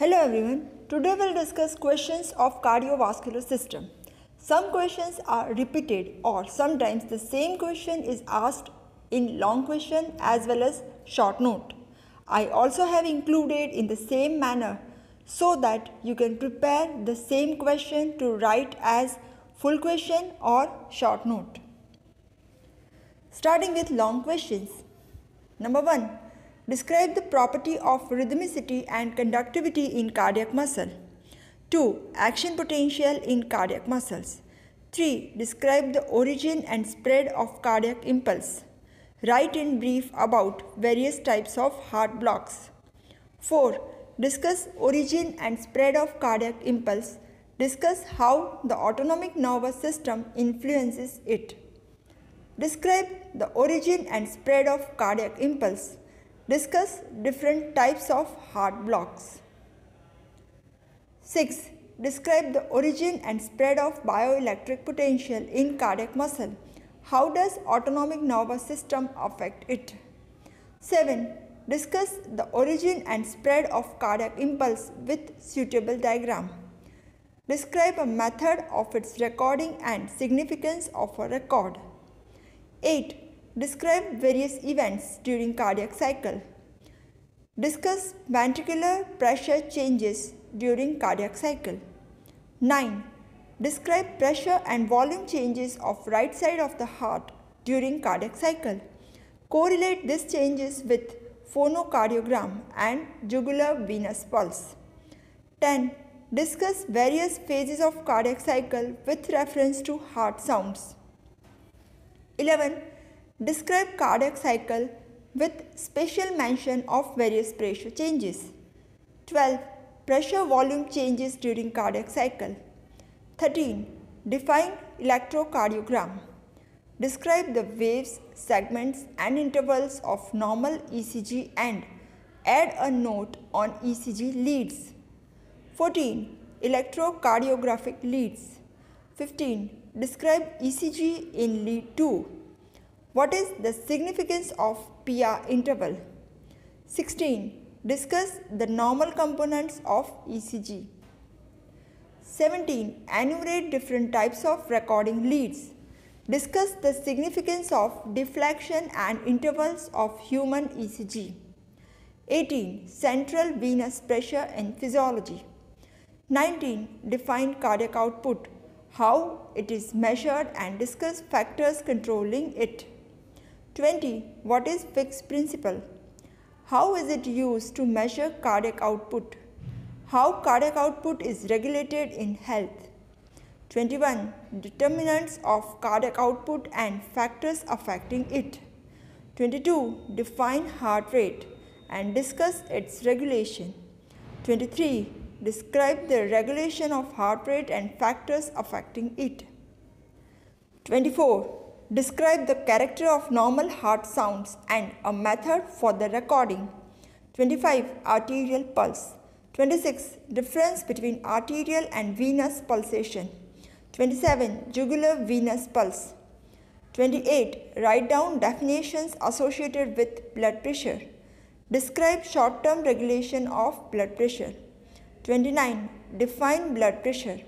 Hello everyone. Today we'll discuss questions of cardiovascular system. Some questions are repeated or sometimes the same question is asked in long question as well as short note. I also have included in the same manner so that you can prepare the same question to write as full question or short note. Starting with long questions. Number 1. Describe the property of rhythmicity and conductivity in cardiac muscle. 2. Action potential in cardiac muscles. 3. Describe the origin and spread of cardiac impulse. Write in brief about various types of heart blocks. 4. Discuss origin and spread of cardiac impulse. Discuss how the autonomic nervous system influences it. Describe the origin and spread of cardiac impulse. Discuss different types of heart blocks. 6. Describe the origin and spread of bioelectric potential in cardiac muscle. How does autonomic nervous system affect it? 7. Discuss the origin and spread of cardiac impulse with suitable diagram. Describe a method of its recording and significance of a record. 8. Describe various events during cardiac cycle. Discuss ventricular pressure changes during cardiac cycle. 9. Describe pressure and volume changes of right side of the heart during cardiac cycle. Correlate these changes with phonocardiogram and jugular venous pulse. 10. Discuss various phases of cardiac cycle with reference to heart sounds. 11. Describe cardiac cycle with special mention of various pressure changes. 12. Pressure volume changes during cardiac cycle. 13. Define electrocardiogram. Describe the waves, segments and intervals of normal ECG and add a note on ECG leads. 14. Electrocardiographic leads. 15. Describe ECG in lead 2. What is the significance of PR interval? 16. Discuss the normal components of ECG. 17. Enumerate different types of recording leads. Discuss the significance of deflection and intervals of human ECG. 18. Central venous pressure and physiology. 19. Define cardiac output, how it is measured and discuss factors controlling it. 20. What is Fick's principle? How is it used to measure cardiac output? How cardiac output is regulated in health? 21. Determinants of cardiac output and factors affecting it. 22. Define heart rate and discuss its regulation. 23. Describe the regulation of heart rate and factors affecting it. 24. Describe the character of normal heart sounds and a method for the recording. 25. Arterial pulse. 26. Difference between arterial and venous pulsation. 27. Jugular venous pulse. 28. Write down definitions associated with blood pressure. Describe short-term regulation of blood pressure. 29. Define blood pressure.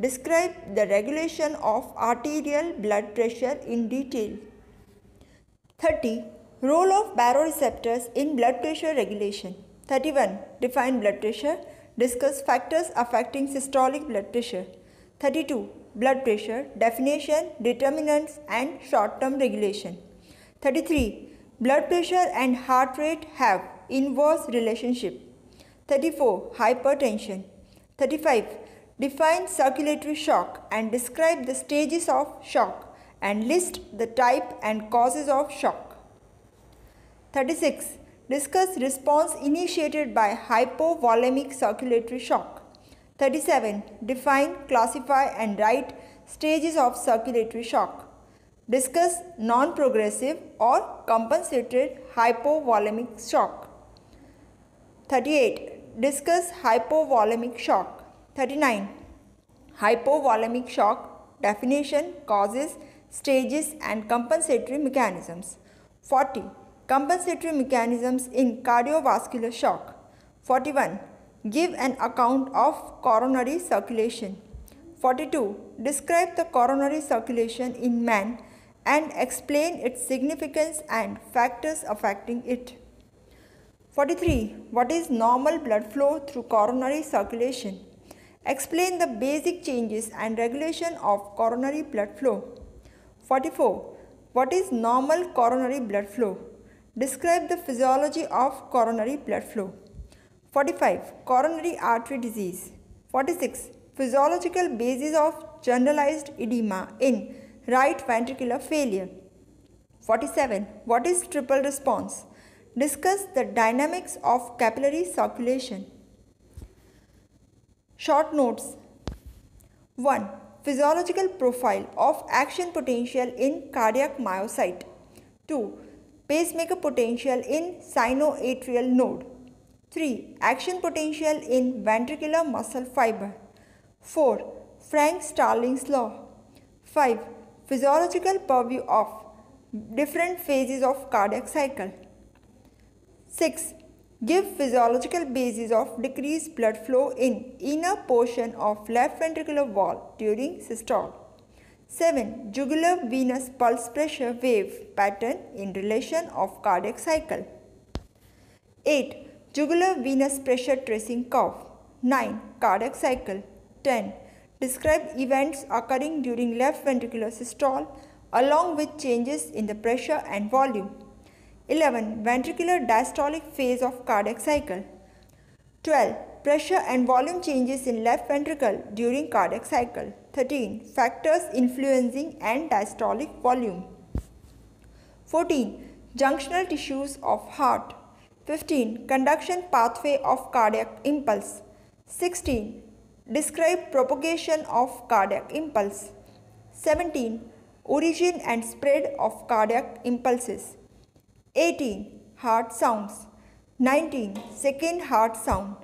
Describe the regulation of arterial blood pressure in detail. 30. Role of baroreceptors in blood pressure regulation. 31. Define blood pressure. Discuss factors affecting systolic blood pressure. 32. Blood pressure, definition, determinants and short-term regulation. 33. Blood pressure and heart rate have inverse relationship. 34. Hypertension. 35. Define circulatory shock and describe the stages of shock and list the type and causes of shock. 36. Discuss response initiated by hypovolemic circulatory shock. 37. Define, classify and write stages of circulatory shock. Discuss non-progressive or compensated hypovolemic shock. 38. Discuss hypovolemic shock. 39. Hypovolemic shock, definition, causes, stages and compensatory mechanisms. 40. Compensatory mechanisms in cardiovascular shock. 41. Give an account of coronary circulation. 42. Describe the coronary circulation in man and explain its significance and factors affecting it. 43. What is normal blood flow through coronary circulation? Explain the basic changes and regulation of coronary blood flow. 44. What is normal coronary blood flow? Describe the physiology of coronary blood flow. 45. Coronary artery disease. 46. Physiological basis of generalized edema in right ventricular failure. 47. What is triple response? Discuss the dynamics of capillary circulation. Short notes 1. Physiological profile of action potential in cardiac myocyte. 2. Pacemaker potential in sinoatrial node. 3. Action potential in ventricular muscle fiber. 4. Frank-Starling's law. 5. Physiological purview of different phases of cardiac cycle. 6. Give physiological basis of decreased blood flow in inner portion of left ventricular wall during systole. 7. Jugular venous pulse pressure wave pattern in relation of cardiac cycle. 8. Jugular venous pressure tracing curve. 9. Cardiac cycle. 10. Describe events occurring during left ventricular systole along with changes in the pressure and volume. 11. Ventricular diastolic phase of cardiac cycle. 12. Pressure and volume changes in left ventricle during cardiac cycle. 13. Factors influencing and diastolic volume. 14. Junctional tissues of heart. 15. Conduction pathway of cardiac impulse. 16. Describe propagation of cardiac impulse. 17. Origin and spread of cardiac impulses. 18. Heart sounds. 19. Second heart sound.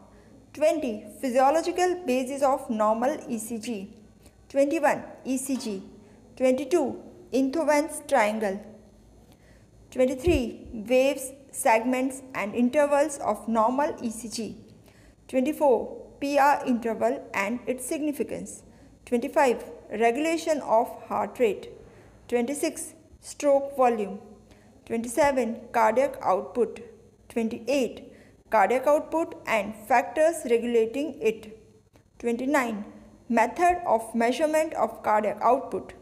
20. Physiological basis of normal ECG. 21. ECG. 22. Einthoven's triangle. 23. Waves, segments and intervals of normal ECG. 24. PR interval and its significance. 25. Regulation of heart rate. 26. Stroke volume. 27. Cardiac output. 28. Cardiac output and factors regulating it. 29. Method of measurement of cardiac output.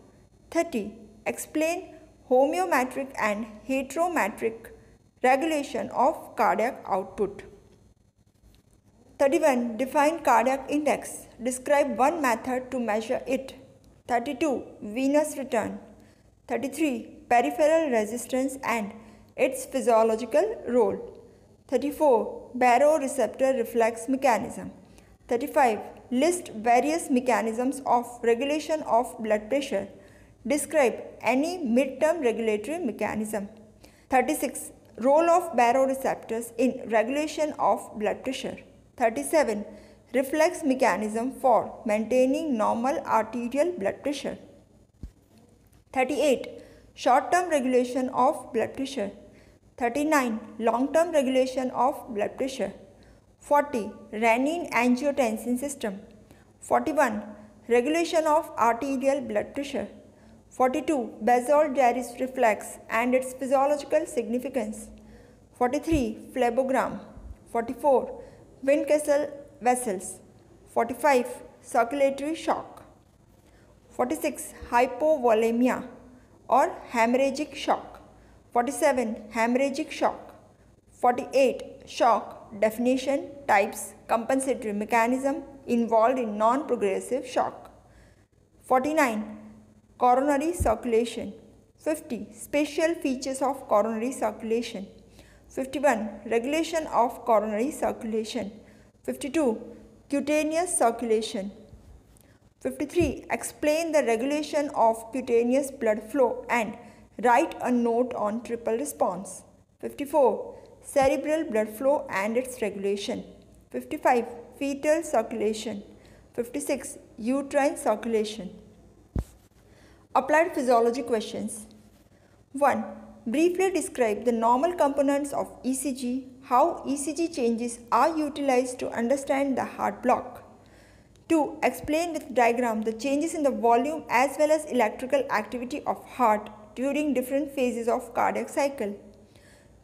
30. Explain homeometric and heterometric regulation of cardiac output. 31. Define cardiac index. Describe one method to measure it. 32. Venous return. 33. Peripheral resistance and its physiological role. 34. Baroreceptor reflex mechanism. 35. List various mechanisms of regulation of blood pressure. Describe any midterm regulatory mechanism. 36. Role of baroreceptors in regulation of blood pressure. 37. Reflex mechanism for maintaining normal arterial blood pressure. 38. Short-term regulation of blood pressure. 39. Long-term regulation of blood pressure. 40. Renin-angiotensin system. 41. Regulation of arterial blood pressure. 42. Bezold-Jarisch reflex and its physiological significance. 43. Phlebogram. 44. Windkessel vessels. 45. Circulatory shock. 46. Hypovolemia or hemorrhagic shock. 47. Hemorrhagic shock. 48. Shock, definition, types, compensatory mechanism involved in non-progressive shock. 49. Coronary circulation. 50. Special features of coronary circulation. 51. Regulation of coronary circulation. 52. Cutaneous circulation. 53. Explain the regulation of cutaneous blood flow and write a note on triple response. 54. Cerebral blood flow and its regulation. 55. Fetal circulation. 56. Uterine circulation. Applied physiology questions. 1. Briefly describe the normal components of ECG, how ECG changes are utilized to understand the heart block. 2. Explain with diagram the changes in the volume as well as electrical activity of heart during different phases of cardiac cycle.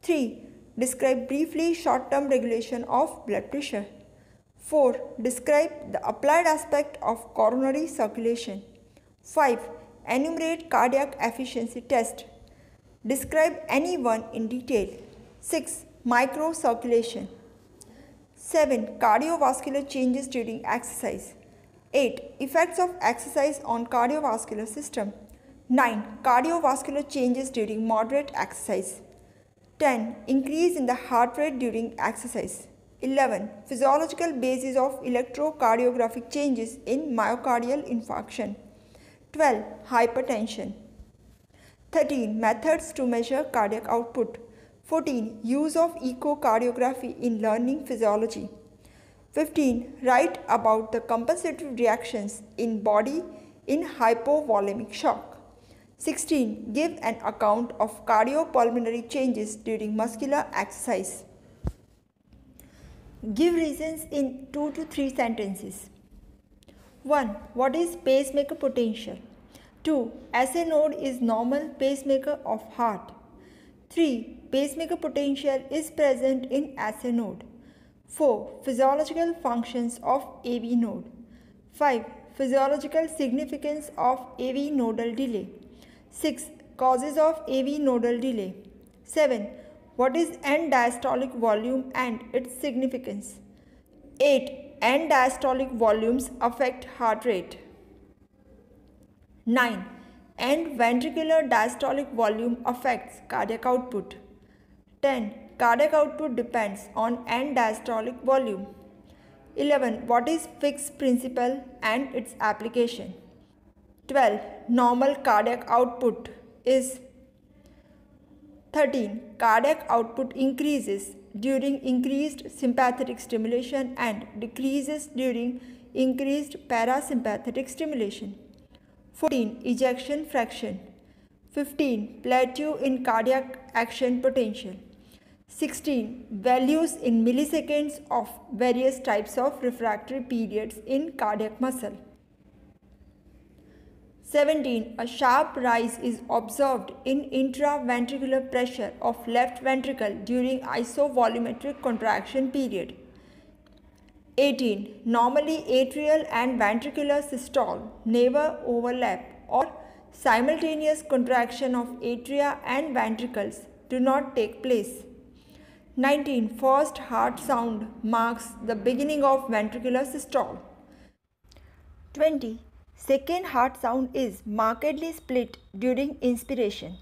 3. Describe briefly short-term regulation of blood pressure. 4. Describe the applied aspect of coronary circulation. 5. Enumerate cardiac efficiency test. Describe any one in detail. 6. Microcirculation. 7. Cardiovascular changes during exercise. 8. Effects of exercise on cardiovascular system. 9. Cardiovascular changes during moderate exercise. 10. Increase in the heart rate during exercise. 11. Physiological basis of electrocardiographic changes in myocardial infarction. 12. Hypertension. 13. Methods to measure cardiac output. 14. Use of echocardiography in learning physiology. 15. Write about the compensative reactions in body in hypovolemic shock. 16. Give an account of cardiopulmonary changes during muscular exercise. Give reasons in 2 to 3 sentences. 1. What is pacemaker potential? 2. SA node is normal pacemaker of heart. 3. Pacemaker potential is present in SA node. 4. Physiological functions of AV node. 5. Physiological significance of AV nodal delay. 6. Causes of AV nodal delay. 7. What is end diastolic volume and its significance? 8. End diastolic volumes affect heart rate. 9. End ventricular diastolic volume affects cardiac output. 10. Cardiac output depends on end diastolic volume. 11. What is Fick's principle and its application? 12. Normal cardiac output is 13. Cardiac output increases during increased sympathetic stimulation and decreases during increased parasympathetic stimulation. 14. Ejection fraction. 15. Plateau in cardiac action potential. 16. Values in milliseconds of various types of refractory periods in cardiac muscle. 17. A sharp rise is observed in intraventricular pressure of left ventricle during isovolumetric contraction period. 18. Normally atrial and ventricular systole never overlap or simultaneous contraction of atria and ventricles do not take place. 19. First heart sound marks the beginning of ventricular systole. 20. Second heart sound is markedly split during inspiration.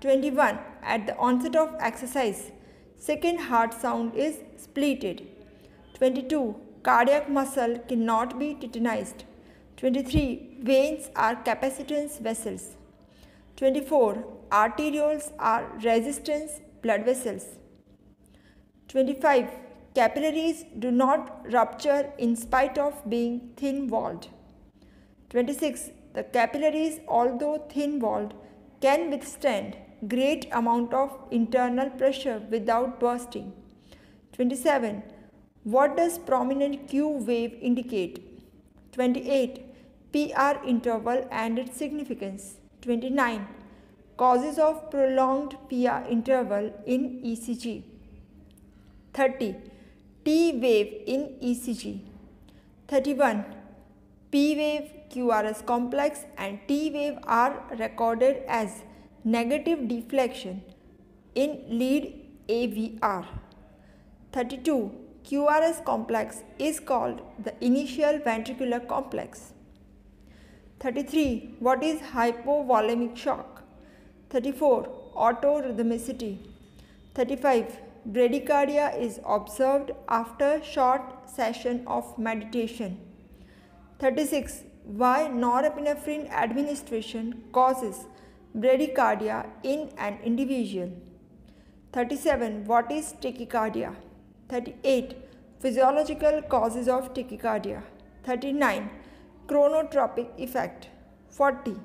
21. At the onset of exercise, second heart sound is splitted. 22. Cardiac muscle cannot be tetanized. 23. Veins are capacitance vessels. 24. Arterioles are resistance blood vessels. 25. Capillaries do not rupture in spite of being thin walled. 26. The capillaries, although thin walled, can withstand great amount of internal pressure without bursting. 27. What does prominent Q wave indicate? 28. PR interval and its significance. 29. Causes of prolonged PR interval in ECG. 30. T wave in ECG. 31. P wave, QRS complex and T wave are recorded as negative deflection in lead AVR. 32. QRS complex is called the initial ventricular complex. 33. What is hypovolemic shock? 34. Autorhythmicity. 35. Bradycardia is observed after short session of meditation. 36. Why norepinephrine administration causes bradycardia in an individual. 37. What is tachycardia? 38. Physiological causes of tachycardia. 39. Chronotropic effect. 40.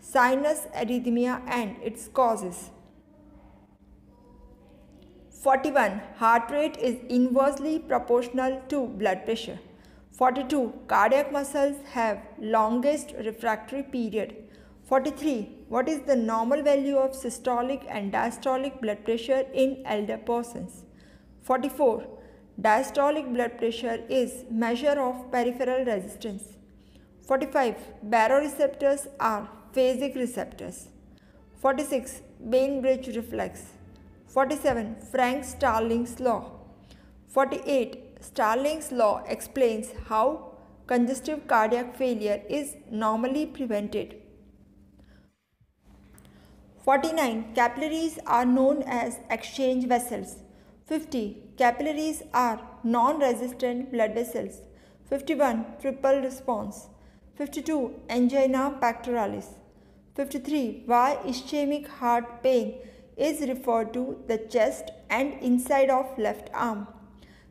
Sinus arrhythmia and its causes. 41. Heart rate is inversely proportional to blood pressure. 42. Cardiac muscles have longest refractory period. 43. What is the normal value of systolic and diastolic blood pressure in elder persons? 44. Diastolic blood pressure is measure of peripheral resistance. 45. Baroreceptors are phasic receptors. 46. Bainbridge reflex. 47. Frank-Starling's law. 48. Starling's law explains how congestive cardiac failure is normally prevented. 49. Capillaries are known as exchange vessels. 50. Capillaries are non-resistant blood vessels. 51. Triple response. 52. Angina pectoralis. 53. Why ischemic heart pain is referred to the chest and inside of left arm.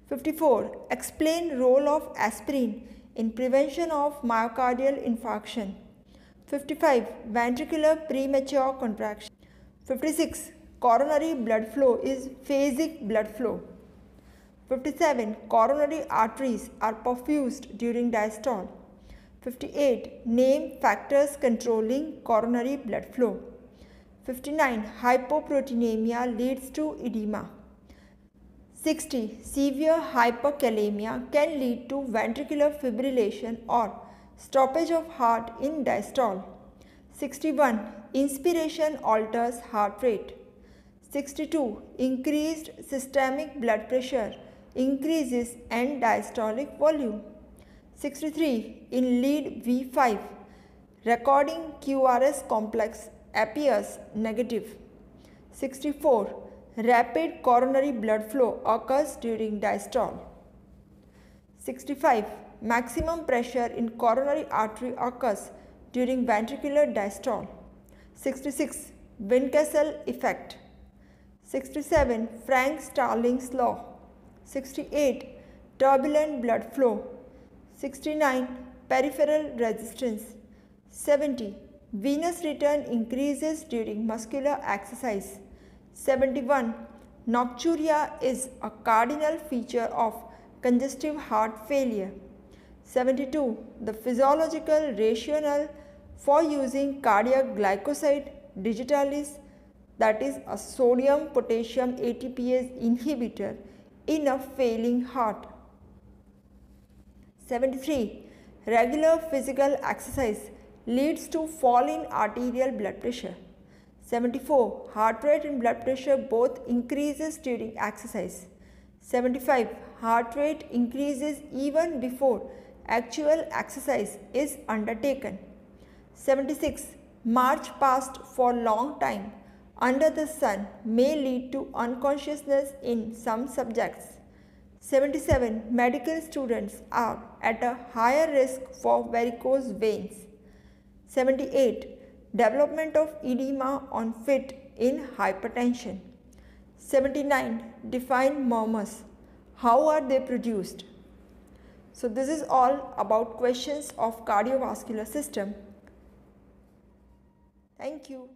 54. Explain role of aspirin in prevention of myocardial infarction. 55. Ventricular premature contraction. 56. Coronary blood flow is phasic blood flow. 57. Coronary arteries are perfused during diastole. 58. Name factors controlling coronary blood flow. 59. Hypoproteinemia leads to edema. 60. Severe hyperkalemia can lead to ventricular fibrillation or stoppage of heart in diastole. 61. Inspiration alters heart rate. 62. Increased systemic blood pressure increases end diastolic volume. 63. In lead V5, recording QRS complex appears negative. 64. Rapid coronary blood flow occurs during diastole. 65. Maximum pressure in coronary artery occurs during ventricular diastole. 66. Windkessel effect. 67. Frank-Starling's law. 68. Turbulent blood flow. 69. Peripheral resistance. 70. Venous return increases during muscular exercise. 71. Nocturia is a cardinal feature of congestive heart failure. 72. The physiological rationale for using cardiac glycoside digitalis that is a sodium potassium ATPase inhibitor in a failing heart. 73. Regular physical exercise leads to fall in arterial blood pressure. 74. Heart rate and blood pressure both increases during exercise. 75. Heart rate increases even before actual exercise is undertaken. 76. March past for long time under the sun may lead to unconsciousness in some subjects. 77. Medical students are at a higher risk for varicose veins. 78. Development of edema on fit in hypertension. 79. Define murmurs. How are they produced? So this is all about questions of cardiovascular system. Thank you.